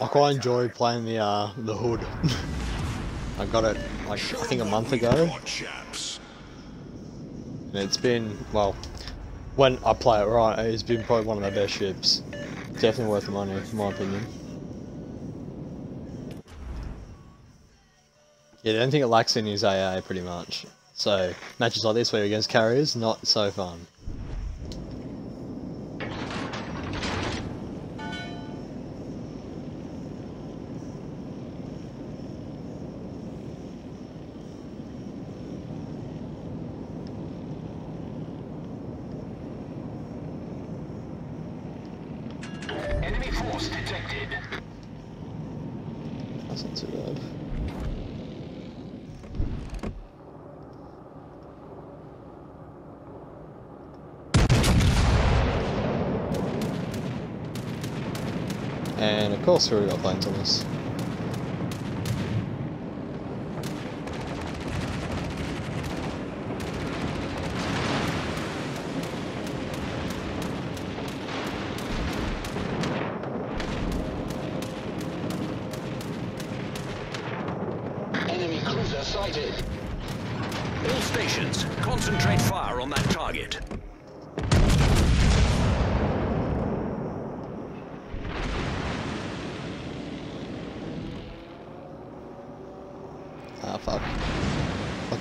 I quite enjoy playing the uh, the hood. I got it like I think a month ago, and it's been well. When I play it right, it's been probably one of my best ships. Definitely worth the money, in my opinion. Yeah, the only thing it lacks in is AA, pretty much. So, matches like this where you're against carriers, not so fun. Enemy force detected. That's not too bad. And of course we got planes on this.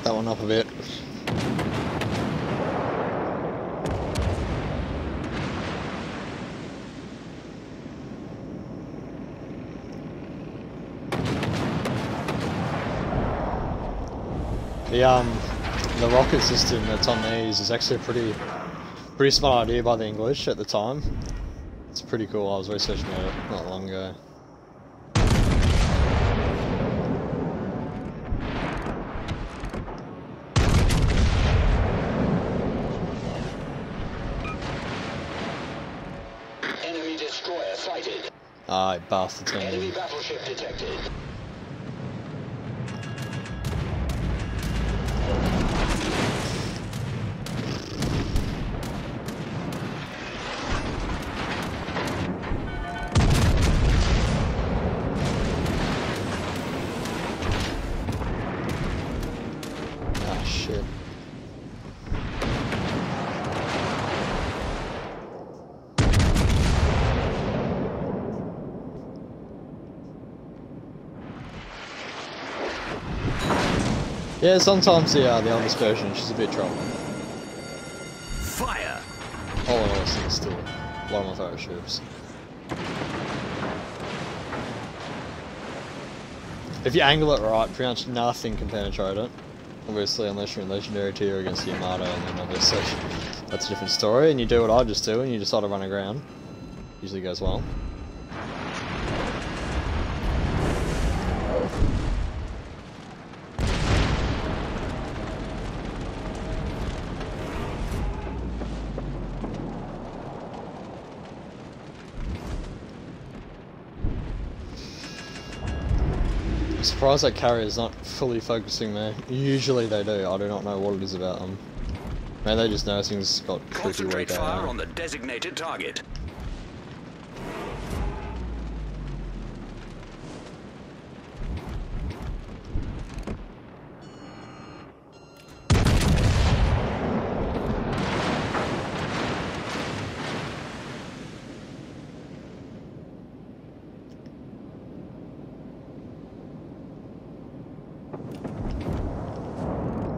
That one up a bit. The um the rocket system that's on these is actually a pretty pretty smart idea by the English at the time. It's pretty cool. I was researching it not long ago. Enemy destroyer sighted. Ah, bastards. Enemy battleship detected. Yeah, sometimes the uh, the eldest version she's a bit trouble. Fire! All in all, it's still one of my favourite ships. If you angle it right, pretty much nothing can penetrate it. Obviously, unless you're in Legendary tier against the Yamato, and then obviously that's a different story. And you do what I just do, and you decide to run aground. Usually goes well. Surprised that carrier's not fully focusing there. Usually they do. I do not know what it is about them. Maybe they just know things got pretty Concentrate weak fire on the designated target.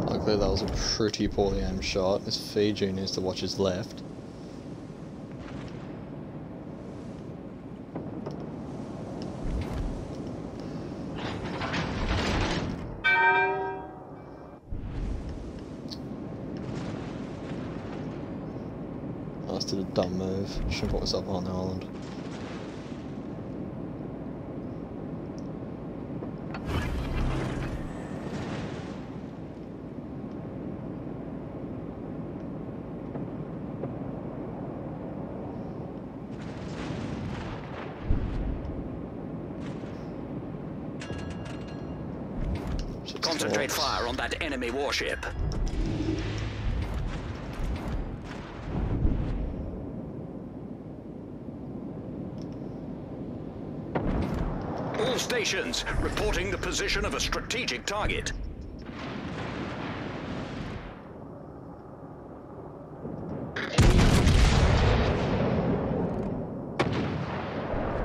Luckily that was a pretty poorly aimed shot. This Fiji needs to watch his left. Just did a dumb move. Should've put myself on the island. Concentrate fire on that enemy warship. All stations, reporting the position of a strategic target.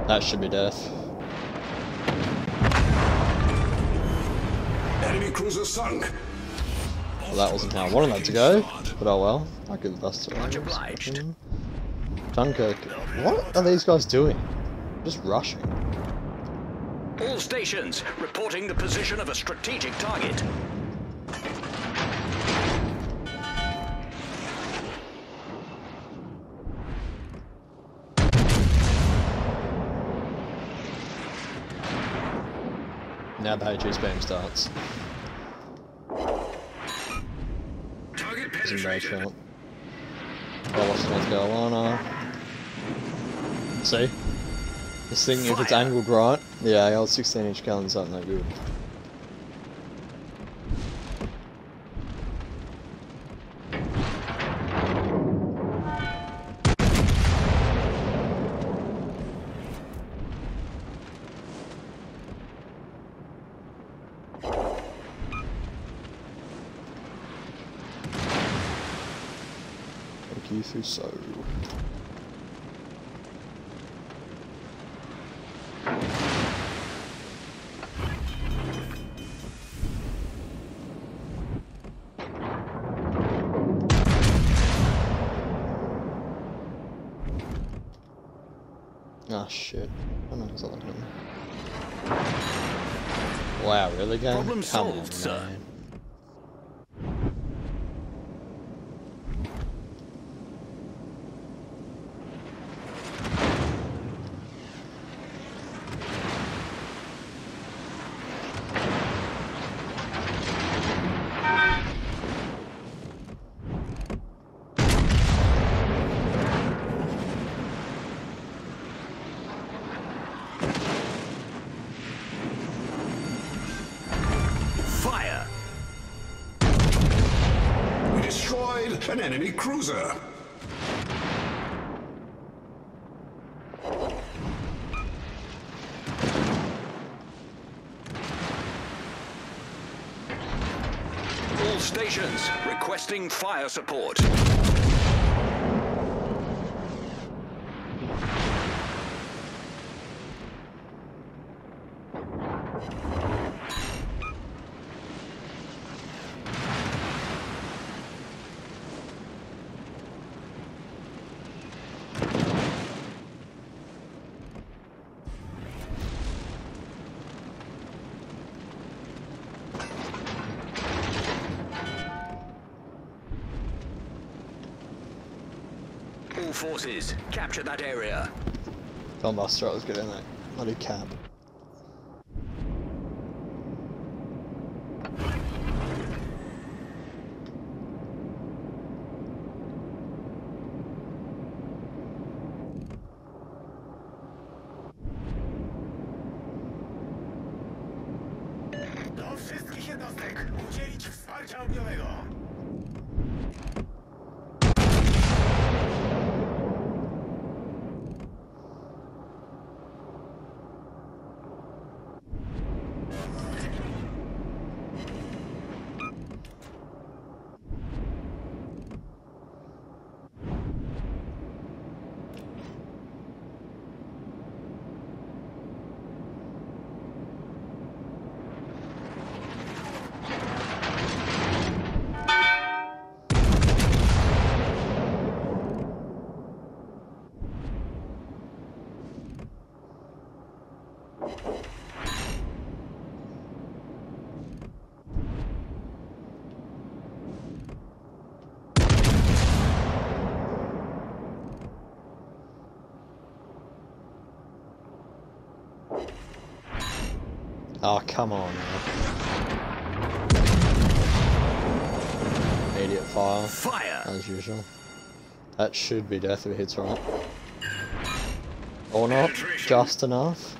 That should be death. Enemy cruiser sunk. Well, that wasn't how I wanted that to go, but oh well. I could bust it. Much obliged. Dunkirk. What are these guys doing? Just rushing. All stations, reporting the position of a strategic target. Now the HE spam starts. Target It's in bad penetrated. I watched North Carolina. See? This thing, if it's angled right, yeah, AL 16 inch guns aren't that good. Thank you, Fuso. Ah shit. I know there's other one. Wow, really game? Problem Come solved, on, sir. man. An enemy cruiser. All stations, requesting fire support. All forces, capture that area. Gunbuster, I was getting that bloody cap. Do wszystkich jednostek udzielić wsparcia ogniowego. Oh, come on. Man. Immediate fire, Fire! as usual. That should be death if it hits right. Or not, just enough.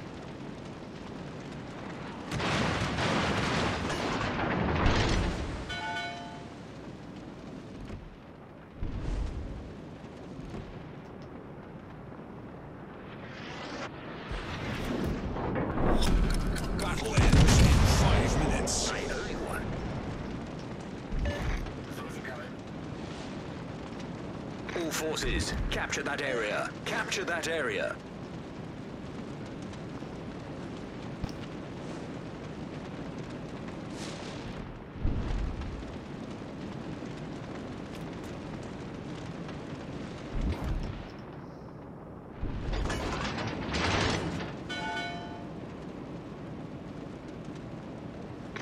Forces, capture that area. Capture that area.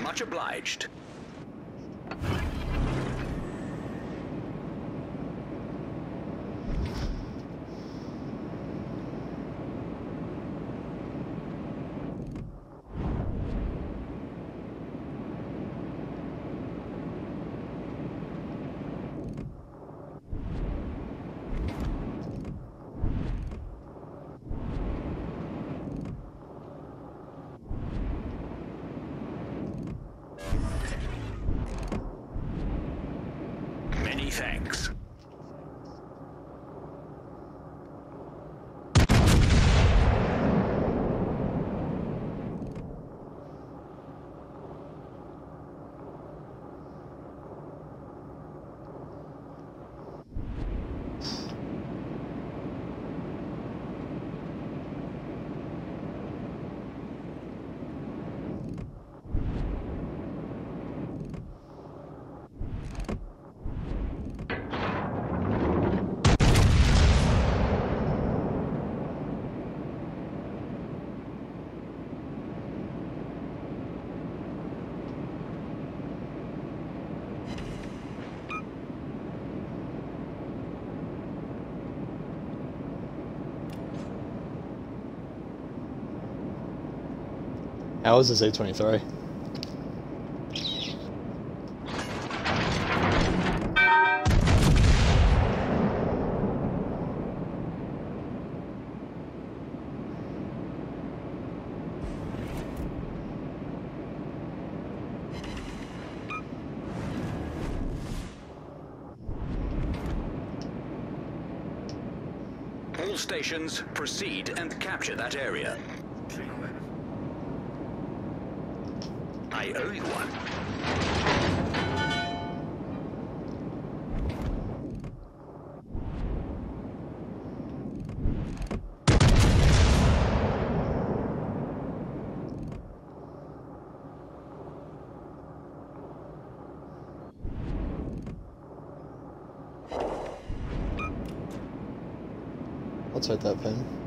Much obliged. How is this A23? All stations, proceed and capture that area. I owe you take that pen.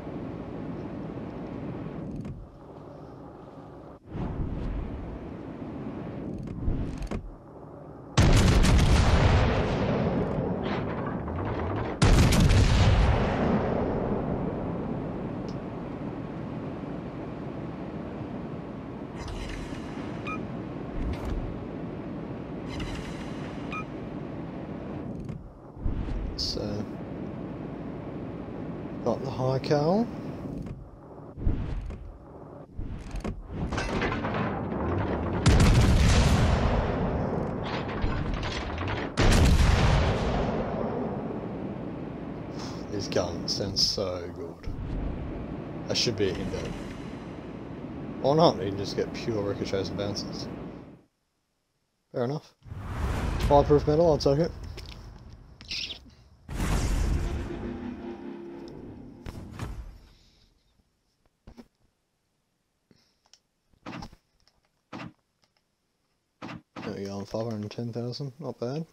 So, high cow. These guns sound so good. I should be a Indo. Or not, you can just get pure ricochets and bounces. Fair enough. Fireproof metal, I'll take it. 510,000, not bad.